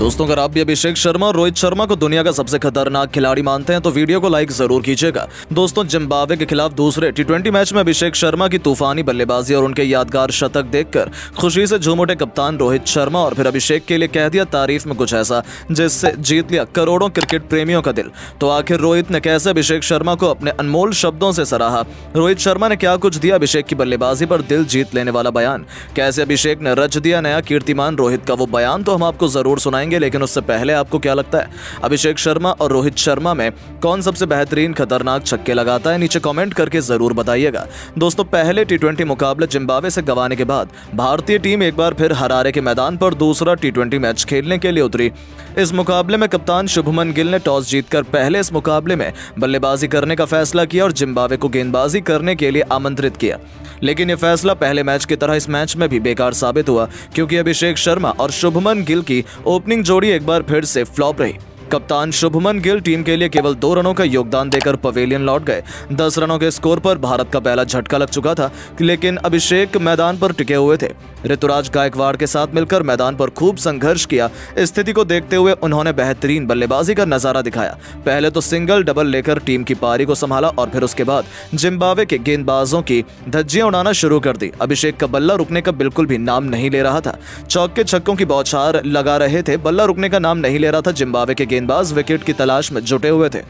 दोस्तों, अगर आप भी अभिषेक शर्मा और रोहित शर्मा को दुनिया का सबसे खतरनाक खिलाड़ी मानते हैं तो वीडियो को लाइक ज़रूर कीजिएगा। दोस्तों, जिम्बाब्वे के खिलाफ दूसरे टी मैच में अभिषेक शर्मा की तूफानी बल्लेबाजी और उनके यादगार शतक देखकर खुशी से झूम उठे कप्तान रोहित शर्मा और फिर अभिषेक के लिए कह दिया तारीफ़ में कुछ ऐसा, जिससे जीत लिया करोड़ों क्रिकेट प्रेमियों का दिल। तो आखिर रोहित ने कैसे अभिषेक शर्मा को अपने अनमोल शब्दों से सराहा? रोहित शर्मा ने क्या कुछ दिया अभिषेक की बल्लेबाजी पर दिल जीत लेने वाला बयान? कैसे अभिषेक ने रच दिया नया कीर्तिमान रोहित का वो बयान? तो हम आपको ज़रूर सुनाएँगे। जानेंगे लेकिन उससे पहले आपको क्या लगता है? अभिषेक शर्मा और रोहित शर्मा में कौन सबसे बेहतरीन खतरनाक छक्के लगाता है? नीचे कमेंट करके ज़रूर बताइएगा। दोस्तों, पहले टी मुकाबले जिम्बावे से गंवाने के बाद भारतीय टीम एक बार फिर हरारे के मैदान पर दूसरा टी मैच खेलने के लिए उतरी। इस मुकाबले में कप्तान शुभमन गिल ने टॉस जीतकर पहले इस मुकाबले में बल्लेबाजी करने का फैसला किया और जिम्बावे को गेंदबाजी करने के लिए आमंत्रित किया। लेकिन यह फैसला पहले मैच की तरह इस मैच में भी बेकार साबित हुआ, क्योंकि अभिषेक शर्मा और शुभमन गिल की ओपनिंग जोड़ी एक बार फिर से फ्लॉप रही। कप्तान शुभमन गिल टीम के लिए केवल दो रनों का योगदान देकर पवेलियन लौट गए। दस रनों के स्कोर पर भारत का पहला झटका लग चुका था, लेकिन अभिषेक मैदान पर टिके हुए थे। ऋतुराज गायकवाड़ के साथ मिलकर मैदान पर खूब संघर्ष किया। स्थिति को देखते हुए उन्होंने बेहतरीन बल्लेबाजी का नज़ारा दिखाया। पहले तो सिंगल डबल लेकर टीम की पारी को संभाला और फिर उसके बाद जिम्बावे के गेंदबाजों की धज्जियाँ उड़ाना शुरू कर दी। अभिषेक का बल्ला रुकने का बिल्कुल भी नाम नहीं ले रहा था। चौक के छक्कों की बौछार लगा रहे थे। बल्ला रुकने का नाम नहीं ले रहा था जिम्बावे के गेंदबाज विकेट की तलाश में जुटे हुए थे।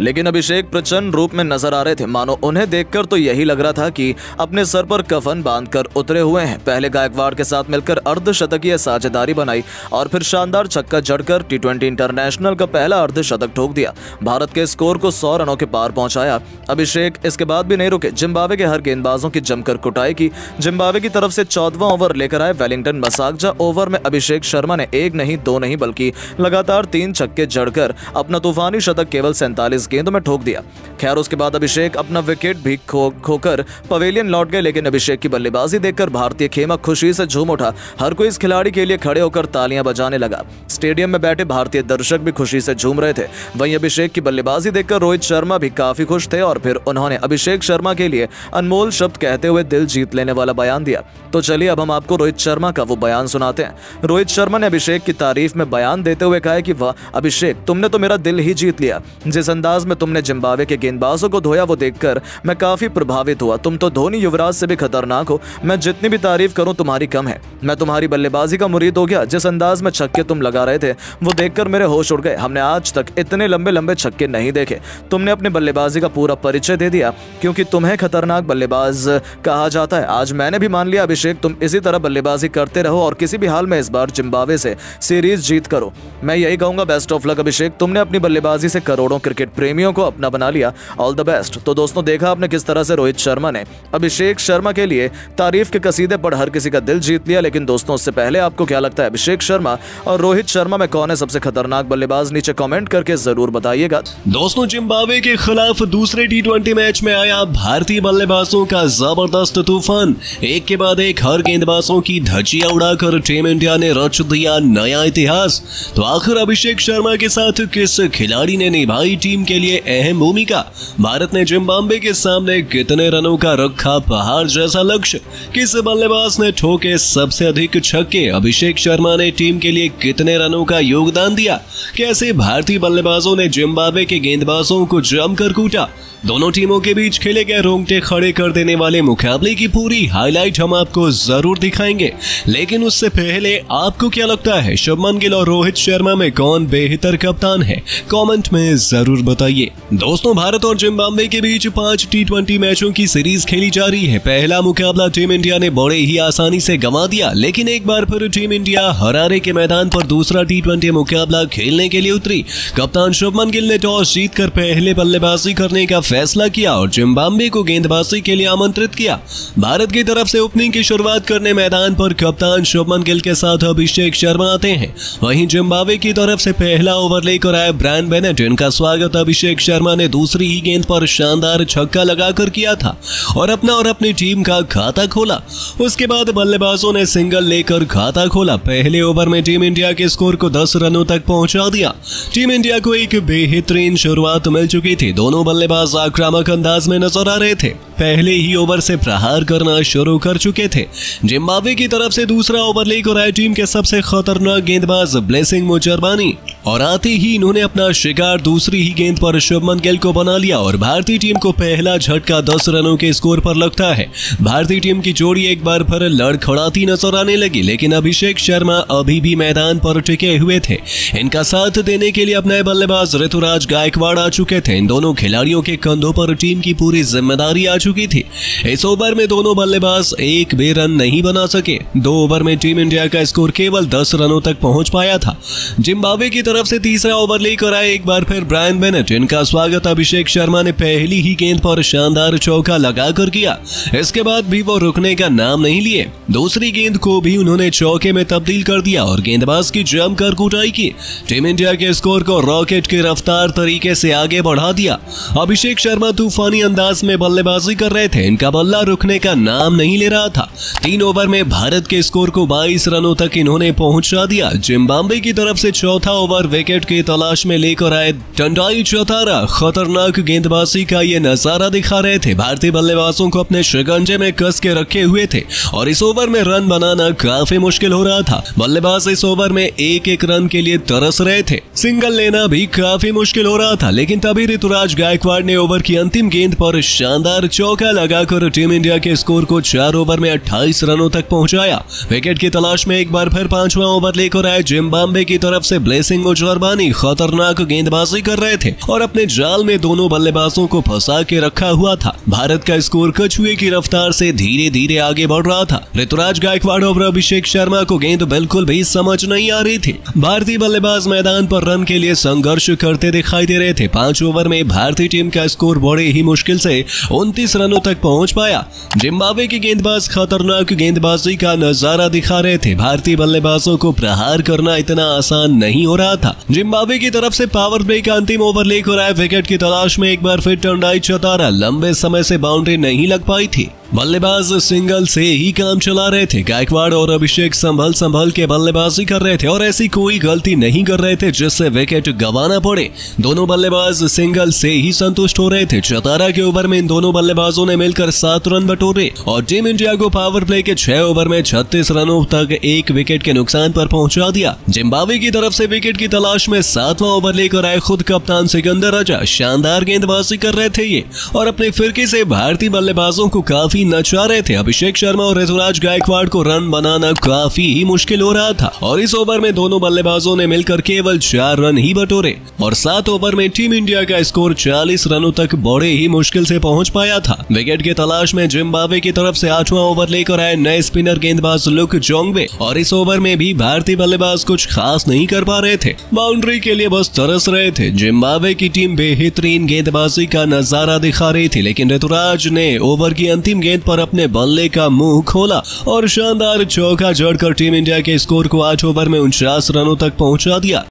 लेकिन अभिषेक प्रचंड रूप में नज़र आ रहे थे। मानो उन्हें देखकर तो यही लग रहा था कि अपने सर पर कफन बांधकर उतरे हुए हैं। पहले गायकवाड़ के साथ मिलकर अर्धशतकीय साझेदारी बनाई और फिर शानदार छक्का जड़कर टी ट्वेंटी इंटरनेशनल का पहला अर्धशतक ठोक दिया। भारत के स्कोर को सौ रनों के पार पहुँचाया। अभिषेक इसके बाद भी नहीं रुके। जिम्बावे के हर गेंदबाजों की जमकर कुटाई की। जिम्बावे की तरफ़ से चौदवा ओवर लेकर आए वेलिंगटन मसाकजा ओवर में अभिषेक शर्मा ने एक नहीं, दो नहीं, बल्कि लगातार तीन छक्के जड़कर अपना तूफानी शतक केवल सैंतालीस तेईस गेंदों में ठोक दिया। खैर, उसके बाद अभिषेक अपना विकेट भी खो, खोकर पवेलियन लौट गए, लेकिन अभिषेक की बल्लेबाजी देखकर भारतीय खेमा खुशी से झूम उठा। हर कोई इस खिलाड़ी के लिए खड़े होकर तालियाँ बजाने लगा। स्टेडियम में बैठे भारतीय दर्शक भी खुशी से झूम रहे थे। वहीं अभिषेक की बल्लेबाजी देखकर रोहित शर्मा भी काफ़ी खुश थे और फिर उन्होंने अभिषेक शर्मा के लिए अनमोल शब्द कहते हुए दिल जीत लेने वाला बयान दिया। तो चलिए, अब हम आपको रोहित शर्मा का वो बयान सुनाते हैं। रोहित शर्मा ने अभिषेक की तारीफ़ में बयान देते हुए कहा कि, वह, अभिषेक, तुमने तो मेरा दिल ही जीत लिया। जिस अंदाज अंदाज में तुमने जिम्बावे के गेंदबाजों को धोया, वो देखकर मैं काफ़ी प्रभावित हुआ। तुम तो धोनी युवराज से भी खतरनाक हो। मैं जितनी भी तारीफ़ करूँ, तुम्हारी कम है। मैं तुम्हारी बल्लेबाजी का मुरीद हो गया, जिस अंदाज में छक्के तुम लगा रहे थे, वो देखकर मेरे होश उड़ गए। हमने आज तक इतने लंबे लंबे छक्के नहीं देखे। तुमने अपनी बल्लेबाजी का पूरा परिचय दे दिया, क्योंकि तुम्हें खतरनाक बल्लेबाज कहा जाता है। आज मैंने भी मान लिया, अभिषेक, तुम इसी तरह बल्लेबाजी करते रहो और किसी भी हाल में इस बार जिम्बावे से सीरीज़ जीत करो। मैं यही कहूँगा बेस्ट ऑफ़ लक अभिषेक। तुमने अपनी बल्लेबाजी से करोड़ों क्रिकेट प्रेमियों को अपना बना लिया। ऑल द बेस्ट तो दोस्तों, देखा आपने किस तरह से रोहित शर्मा ने। अभिषेक शर्मा के लिए तारीफ़ के कसीदे पढ़ हर किसी का दिल जीत लिया, लेकिन दोस्तों, उससे पहले आपको क्या लगता है? अभिषेक शर्मा और रोहित शर्मा में कौन है सबसे खतरनाक बल्लेबाज? नीचे कमेंट करके ज़रूर बताइएगा। दोस्तों जिम्बावे के खिलाफ दूसरे टी मैच में आया भारतीय बल्लेबाजों का ज़बरदस्त तूफ़ान। एक के बाद एक हर गेंदबाजों की धजिया उड़ाकर टीम इंडिया ने रच दिया नया इतिहास। तो आखिर अभिषेक शर्मा के साथ किस खिलाड़ी ने निभाई टीम के लिए अहम भूमिका। भारत ने जिम्बाब्वे के सामने कितने रनों का रखा पहाड़ जैसा लक्ष्य? किस बल्लेबाज ने ठोके सबसे अधिक छक्के? अभिषेक शर्मा ने टीम के लिए कितने रनों का योगदान दिया? कैसे भारतीय बल्लेबाजों ने जिम्बाब्वे के गेंदबाजों को जमकर कूटा? दोनों टीमों के बीच खेले गए रोंगटे खड़े कर देने वाले मुकाबले की पूरी हाईलाइट हम आपको ज़रूर दिखाएँगे। लेकिन उससे पहले आपको क्या लगता है, शुभमन गिल और रोहित शर्मा में कौन बेहतर कप्तान है? कमेंट में ज़रूर बताइए। दोस्तों, भारत और जिम्बाब्वे के बीच पाँच टी मैचों की सीरीज़ खेली जा रही है। पहला मुकाबला टीम इंडिया ने बड़े ही आसानी से गंवा दिया, लेकिन एक बार फिर टीम इंडिया हरारे के मैदान पर दूसरा टी मुकाबला खेलने के लिए उतरी। कप्तान शुभमन गिल ने टॉस जीतकर पहले बल्लेबाजी करने का फैसला किया और जिम्बाब्वे को गेंदबाजी के लिए आमंत्रित किया। भारत की तरफ़ से ओपनिंग की शुरुआत करने मैदान पर कप्तान शुभमन गिल के साथ अभिषेक शर्मा आते हैं। वहीं जिम्बाब्वे की तरफ़ से पहला ओवर लेकर आए ब्रांड बेनेट, इनका स्वागत अभिषेक शर्मा ने दूसरी ही गेंद पर शानदार छक्का लगाकर किया था और अपना और अपनी टीम का खाता खोला। उसके बाद बल्लेबाजों ने सिंगल लेकर खाता खोला। पहले ओवर में टीम इंडिया के स्कोर को दस रनों तक पहुँचा दिया। टीम इंडिया को एक बेहतरीन शुरुआत मिल चुकी थी। दोनों बल्लेबाज आक्रामक अंदाज में नज़र आ रहे थे। पहले ही ओवर से प्रहार करना शुरू कर चुके थे। जिम्बाब्वे की तरफ़ से दूसरा ओवर लेकर आए टीम के सबसे खतरनाक गेंदबाज ब्लेसिंग मुचरबानी और आते ही इन्होंने अपना शिकार दूसरी ही गेंद पर शुभमन गिल को बना लिया और भारतीय टीम को पहला झटका दस रनों के स्कोर पर लगता है। भारतीय टीम की जोड़ी एक बार फिर लड़खड़ाती नज़र आने लगी, लेकिन अभिषेक शर्मा अभी भी मैदान पर टिके हुए थे। इनका साथ देने के लिए अपने बल्लेबाज ऋतुराज गायकवाड़ आ चुके थे। इन दोनों खिलाड़ियों के कंधों पर टीम की पूरी ज़िम्मेदारी आ चुकी थी। इस ओवर में दोनों बल्लेबाज एक भी रन नहीं बना सके। दो ओवर में टीम इंडिया का स्कोर केवल दस रनों तक पहुँच पाया था। जिम्बाब्वे की तरफ़ से तीसरा ओवर लेकर आए एक बार फिर ब्रायन बेनेट। इनका स्वागत अभिषेक शर्मा ने पहली ही गेंद पर शानदार चौका लगाकर किया। इसके बाद भी वो रुकने का नाम नहीं लिए। दूसरी गेंद को भी उन्होंने चौके में तब्दील कर दिया और गेंदबाज की जमकर कुटाई की। टीम इंडिया के स्कोर को रॉकेट की रफ्तार तरीके से आगे बढ़ा दिया। अभिषेक शर्मा तूफानी अंदाज में बल्लेबाजी कर रहे थे। इनका बल्ला रुकने का नाम नहीं ले रहा था। तीन ओवर में भारत के स्कोर को 22 रनों तक इन्होंने पहुँचा दिया। जिम्बाब्वे की तरफ़ से चौथा ओवर विकेट की तलाश में लेकर आए टंडाई चौतारा। खतरनाक गेंदबाजी का ये नज़ारा दिखा रहे थे। भारतीय बल्लेबाजों को अपने शिकंजे में कस के रखे हुए थे और इस ओवर में रन बनाना काफ़ी मुश्किल हो रहा था। बल्लेबाज इस ओवर में एक एक रन के लिए तरस रहे थे। सिंगल लेना भी काफ़ी मुश्किल हो रहा था, लेकिन तभी ऋतुराज गायकवाड़ ने ओवर की अंतिम गेंद पर शानदार चौका लगाकर टीम इंडिया के स्कोर को चार ओवर में 28 रनों तक पहुँचाया। विकेट की तलाश में एक बार फिर पांचवा ओवर लेकर आए जिम्बाब्वे की तरफ़ से ब्लेसिंग मुजरबानी खतरनाक गेंदबाजी कर रहे थे और अपने जाल में दोनों बल्लेबाजों को फंसा के रखा हुआ था। भारत का स्कोर कछुए की रफ्तार से धीरे धीरे आगे बढ़ रहा था। ऋतुराज गायकवाड़ और अभिषेक शर्मा को गेंद बिल्कुल भी समझ नहीं आ रही थी। भारतीय बल्लेबाज मैदान पर रन के लिए संघर्ष करते दिखाई दे रहे थे। पाँच ओवर में भारतीय टीम का स्कोर बड़े ही मुश्किल से उनतीस रनों तक पहुँच पाया। जिम्बाब्वे के गेंदबाज खतरनाक गेंदबाजी का नज़ारा दिखा रहे थे। भारतीय बल्लेबाजों को प्रहार करना इतना आसान नहीं हो रहा था। जिम्बाब्वे की तरफ़ से पावर ब्रेक का अंतिम ओवर लेकर आए विकेट की तलाश में एक बार फिर टंडाई चौतारा लंबे समय से बाउंड्री नहीं लग पाई थी। बल्लेबाज सिंगल से ही काम चला रहे थे। गायकवाड़ और अभिषेक संभल संभल के बल्लेबाजी कर रहे थे और ऐसी कोई गलती नहीं कर रहे थे जिससे विकेट गंवाना पड़े। दोनों बल्लेबाज सिंगल से ही संतुष्ट हो रहे थे। चतारा के ओवर में इन दोनों बल्लेबाजों ने मिलकर सात रन बटोरे और टीम इंडिया को पावर प्ले के छह ओवर में छत्तीस रनों तक एक विकेट के नुकसान पर पहुँचा दिया। जिम्बावे की तरफ़ से विकेट की तलाश में सातवां ओवर लेकर आए खुद कप्तान सिकंदर राजा। शानदार गेंदबाजी कर रहे थे ये और अपने फिरके से भारतीय बल्लेबाजों को काफ़ी नचा रहे थे। अभिषेक शर्मा और ऋतुराज गायकवाड़ को रन बनाना काफ़ी ही मुश्किल हो रहा था। और इस ओवर में दोनों बल्लेबाजों ने मिलकर केवल चार रन ही बटोरे। और सात ओवर में टीम इंडिया का स्कोर 40 रनों तक बड़े ही मुश्किल से पहुँच पाया था। विकेट की तलाश में जिम्बाब्वे की तरफ़ से आठवां ओवर लेकर आए नए स्पिनर गेंदबाज लुक जोंगवे और इस ओवर में भी भारतीय बल्लेबाज कुछ खास नहीं कर पा रहे थे। बाउंड्री के लिए बस तरस रहे थे। जिम्बाब्वे की टीम बेहतरीन गेंदबाजी का नज़ारा दिखा रही थी। लेकिन ऋतुराज ने ओवर की अंतिम गेंद पर अपने बल्ले का मुँह खोला और शानदार चौका जड़कर टीम इंडिया के स्कोर को आठ ओवर में उनचास रनों तक पहुँचा दिया।